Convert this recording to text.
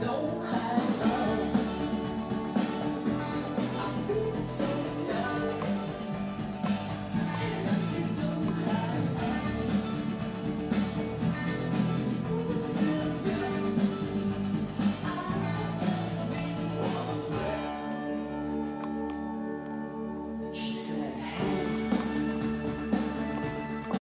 don't hide.